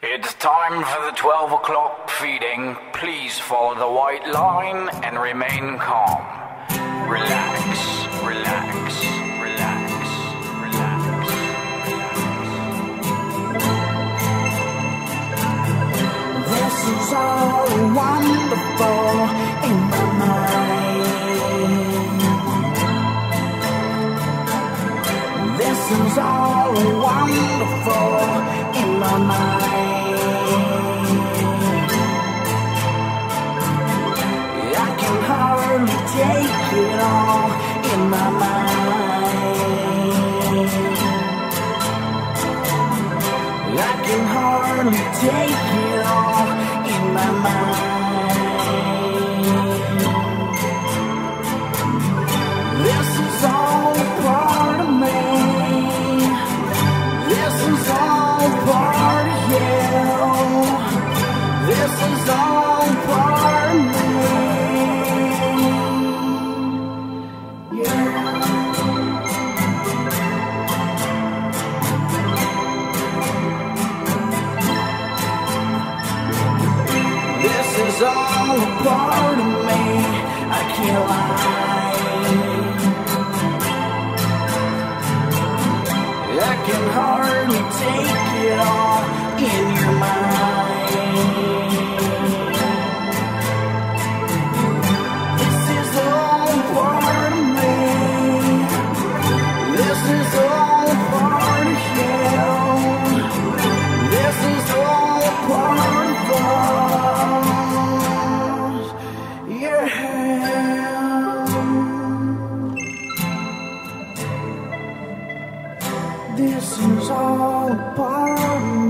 It's time for the 12 o'clock feeding. Please follow the white line and remain calm. Relax, relax, relax, relax. This is all wonderful take it all in my mind. I can hardly take it all in my mind. All a part of me. I can't lie. I can hardly take it all in your mind. This is all about